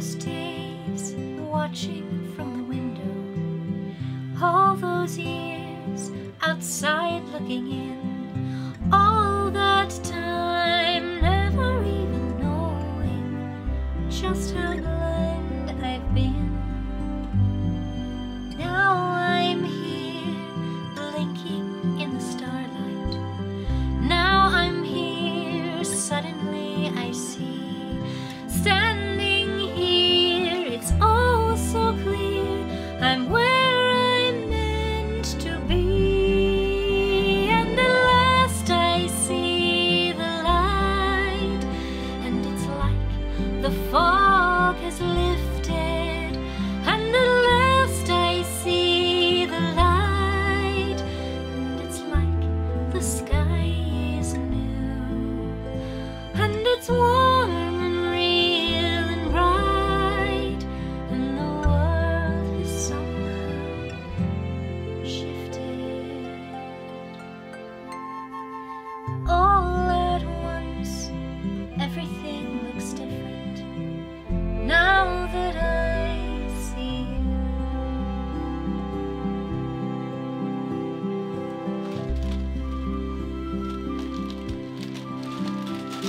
those days watching from the window, all those years outside looking in. The fog All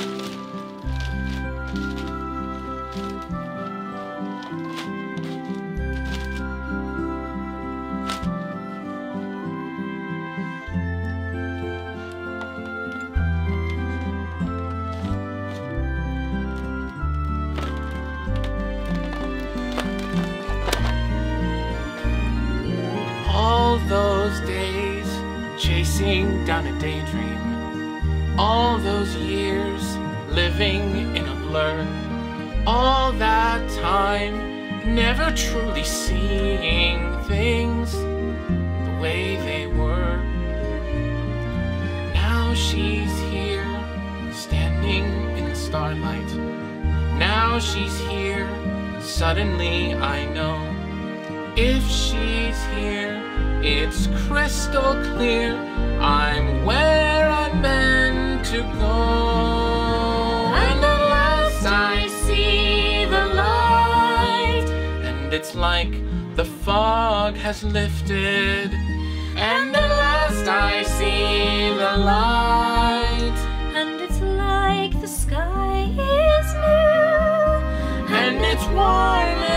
those days chasing down a daydream. All those years living in a blur. All that time never truly seeing things the way they were. Now she's here, standing in the starlight. Now she's here, suddenly I know. If she's here, it's crystal clear. I'm where to go. And at last I see the light, and it's like the fog has lifted. And at last I see the light, And it's like the sky is new, and it's warm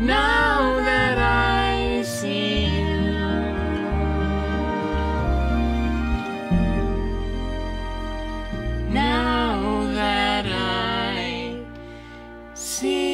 now that I see you. Now that I see